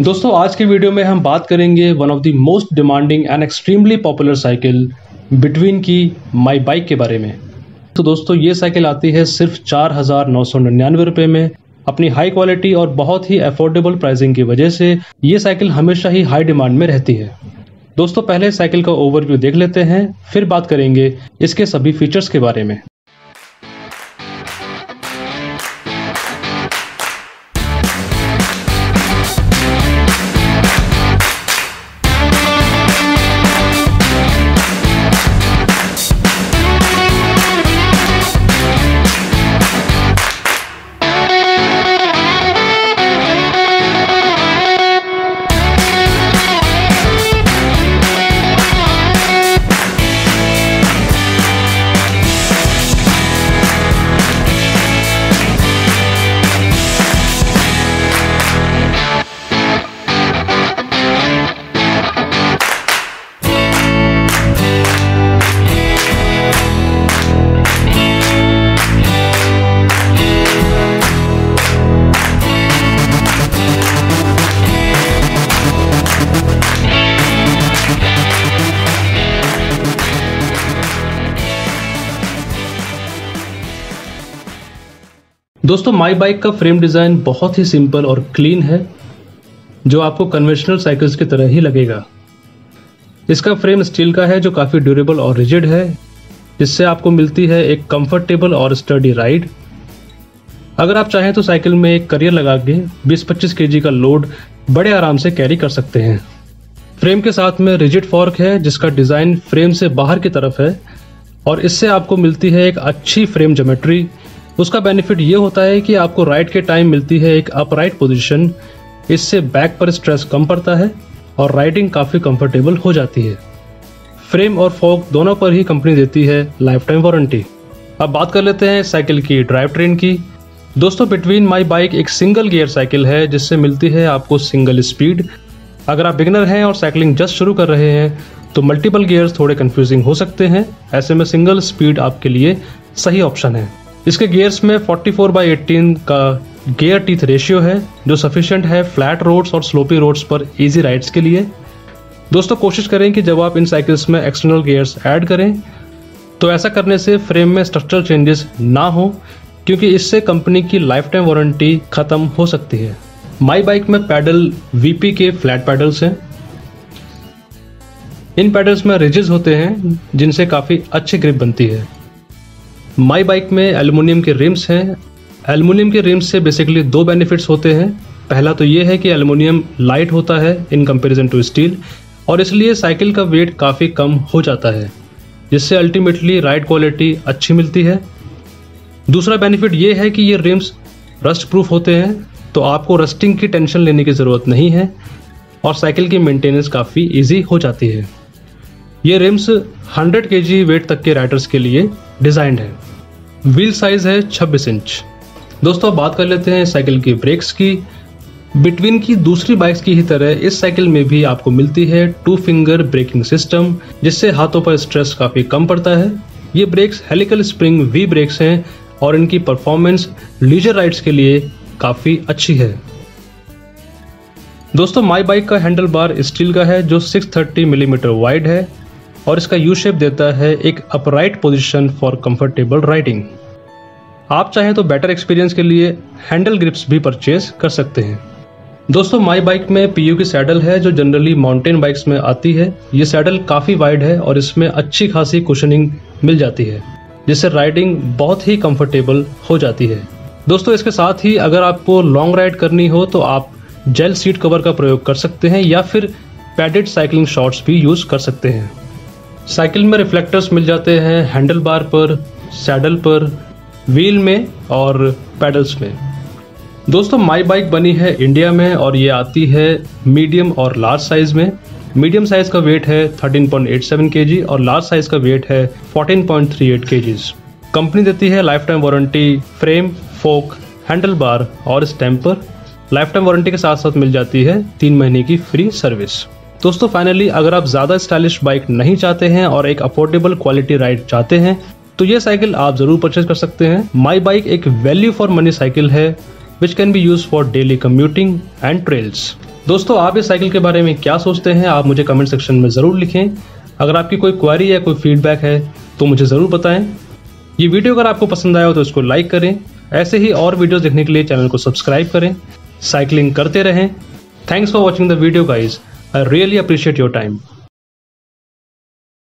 दोस्तों, आज के वीडियो में हम बात करेंगे one of the most demanding and extremely popular cycle Btwin की माई बाइक के बारे में। तो दोस्तों, ये साइकिल आती है सिर्फ़ चार हज़ार नौ सौ निन्यानवे रुपये में। अपनी हाई क्वालिटी और बहुत ही अफोर्डेबल प्राइसिंग की वजह से ये साइकिल हमेशा ही हाई डिमांड में रहती है। दोस्तों, पहले साइकिल का ओवरव्यू देख लेते हैं, फिर बात करेंगे इसके सभी फीचर्स के बारे में। दोस्तों माई बाइक का फ्रेम डिज़ाइन बहुत ही सिंपल और क्लीन है, जो आपको कन्वेंशनल साइकिल्स की तरह ही लगेगा। इसका फ्रेम स्टील का है, जो काफ़ी ड्यूरेबल और रिजिड है। जिससे आपको मिलती है एक कंफर्टेबल और स्टडी राइड अगर आप चाहें तो साइकिल में एक करियर लगा के 20-25 के का लोड बड़े आराम से कैरी कर सकते हैं। फ्रेम के साथ में रिजिड फॉर्क है, जिसका डिज़ाइन फ्रेम से बाहर की तरफ़ है, और इससे आपको मिलती है एक अच्छी फ्रेम जोमेट्री उसका बेनिफिट ये होता है कि आपको राइड के टाइम मिलती है एक अपराइट पोजीशन इससे बैक पर स्ट्रेस कम पड़ता है और राइडिंग काफ़ी कंफर्टेबल हो जाती है। फ्रेम और फोक दोनों पर ही कंपनी देती है लाइफ टाइम वारंटी अब बात कर लेते हैं साइकिल की ड्राइव ट्रेन की। दोस्तों बिटवीन माई बाइक एक सिंगल गियर साइकिल है, जिससे मिलती है आपको सिंगल स्पीड अगर आप बिगनर हैं और साइकिलिंग जस्ट शुरू कर रहे हैं तो मल्टीपल गियर्स थोड़े कंफ्यूजिंग हो सकते हैं। ऐसे में सिंगल स्पीड आपके लिए सही ऑप्शन है। इसके गियर्स में 44 फोर बाई एटीन का गियर टीथ रेशियो है, जो सफिशिएंट है फ्लैट रोड्स और स्लोपी रोड्स पर इजी राइड्स के लिए। दोस्तों, कोशिश करें कि जब आप इन साइकिल्स में एक्सटर्नल गियर्स ऐड करें तो ऐसा करने से फ्रेम में स्ट्रक्चरल चेंजेस ना हो, क्योंकि इससे कंपनी की लाइफ टाइम वारंटी खत्म हो सकती है। माई बाइक में पैडल वीपी के फ्लैट पैडल्स हैं। इन पैडल्स में रिजिज होते हैं, जिनसे काफ़ी अच्छी ग्रिप बनती है। माई बाइक में एलुमिनियम के रिम्स हैं। एलुमिनियम के रिम्स से बेसिकली दो बेनिफिट्स होते हैं। पहला तो ये है कि एलुमिनियम लाइट होता है इन कंपैरिजन टू स्टील और इसलिए साइकिल का वेट काफ़ी कम हो जाता है, जिससे अल्टीमेटली राइड क्वालिटी अच्छी मिलती है। दूसरा बेनिफिट ये है कि ये रिम्स रस्ट प्रूफ होते हैं तो आपको रस्टिंग की टेंशन लेने की ज़रूरत नहीं है, और साइकिल की मेंटेनेंस काफ़ी इजी हो जाती है। ये रिम्स 100 के वेट तक के राइडर्स के लिए डिज़ाइंड है। व्हील साइज़ है 26 इंच। दोस्तों बात कर लेते हैं साइकिल की ब्रेक्स की। बिटवीन की दूसरी बाइक्स की ही तरह इस साइकिल में भी आपको मिलती है टू फिंगर ब्रेकिंग सिस्टम, जिससे हाथों पर स्ट्रेस काफ़ी कम पड़ता है। ये brakes helical spring V brakes हैं और इनकी परफॉर्मेंस लीजर राइड्स के लिए काफ़ी अच्छी है। दोस्तों माई बाइक का हैंडल बार स्टील का है, जो 630 मिलीमीटर वाइड है। और इसका यू शेप देता है एक upright position for comfortable riding आप चाहें तो बेटर एक्सपीरियंस के लिए हैंडल ग्रिप्स भी परचेज कर सकते हैं। दोस्तों माई बाइक में पीयू की सैडल है, जो जनरली माउंटेन बाइक्स में आती है। ये सैडल काफ़ी वाइड है और इसमें अच्छी खासी कुशनिंग मिल जाती है, जिससे राइडिंग बहुत ही कंफर्टेबल हो जाती है। दोस्तों, इसके साथ ही अगर आपको लॉन्ग राइड करनी हो तो आप जेल सीट कवर का प्रयोग कर सकते हैं या फिर पैडेड साइकिलिंग शॉर्ट्स भी यूज़ कर सकते हैं। साइकिल में रिफ्लेक्टर्स मिल जाते हैं हैंडल बार पर सैडल पर व्हील में और पैडल्स में। दोस्तों माई बाइक बनी है इंडिया में और ये आती है मीडियम और लार्ज साइज़ में। मीडियम साइज़ का वेट है 13.87 केजी और लार्ज साइज़ का वेट है 14.38 केजीज कंपनी देती है lifetime warranty frame fork handle bar और स्टैम्पर लाइफ टाइम वारंटी के साथ साथ मिल जाती है तीन महीने की फ्री सर्विस दोस्तों फाइनली अगर आप ज़्यादा स्टाइलिश बाइक नहीं चाहते हैं और एक अफोर्डेबल क्वालिटी राइड चाहते हैं तो ये साइकिल आप ज़रूर परचेज कर सकते हैं। माई बाइक एक वैल्यू फॉर मनी साइकिल है which can be use for daily commuting and trails दोस्तों, आप इस साइकिल के बारे में क्या सोचते हैं, आप मुझे कमेंट सेक्शन में ज़रूर लिखें। अगर आपकी कोई क्वारी या कोई फीडबैक है तो मुझे ज़रूर बताएँ। ये वीडियो अगर आपको पसंद आया हो तो इसको लाइक करें। ऐसे ही और वीडियोस देखने के लिए चैनल को सब्सक्राइब करें। साइकिलिंग करते रहें। Thanks for watching the video guys I really appreciate your time.